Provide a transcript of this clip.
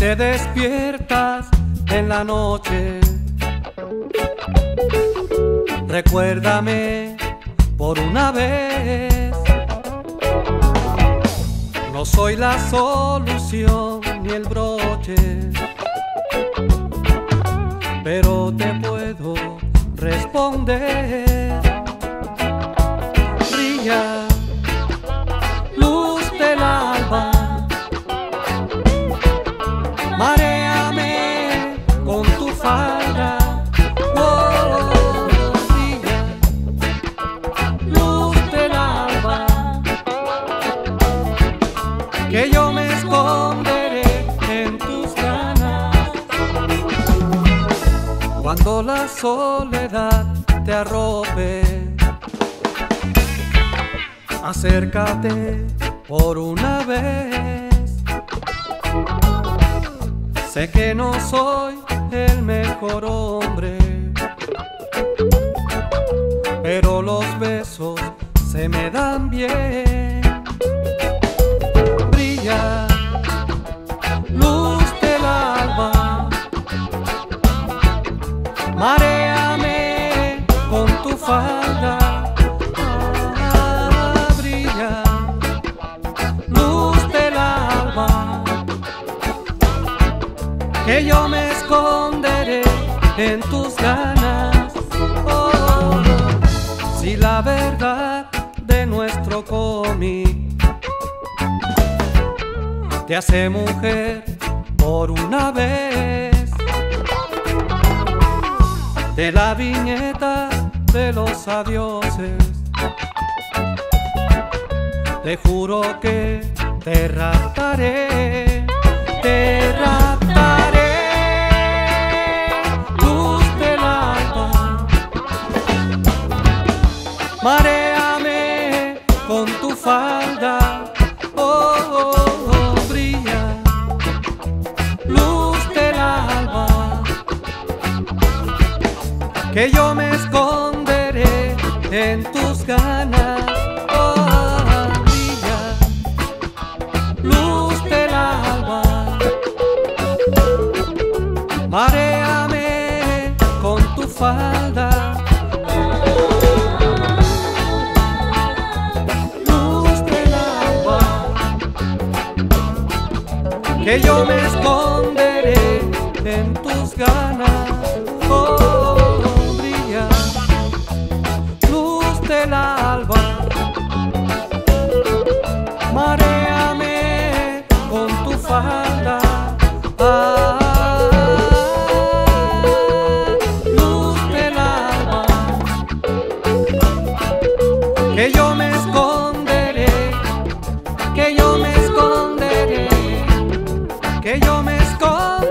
despiertas en la noche. Recuérdame por una vez. No soy la solución ni el broche, pero te puedo responder. Maréame con tu falda. Oh. Que yo me esconderé en tus ganas. Cuando la soledad te arrope, acércate por una vez. Sé que no soy el mejor hombre, pero los besos se me dan bien. Que yo me esconderé en tus ganas. Oh, si la verdad de nuestro cómic te hace mujer por una vez, de la viñeta de los adioses, te juro que te raptaré, maréame con tu falda, oh, oh, oh, brilla, luz del alba, que yo me esconderé en tus ganas, oh, brilla, luz del alba. Maréame con tu falda. Que yo me esconderé en tus ganas. Oh, brilla. Luz del alba. Maréame con tu falda. Ah, luz del alba, que yo me que yo me escondo.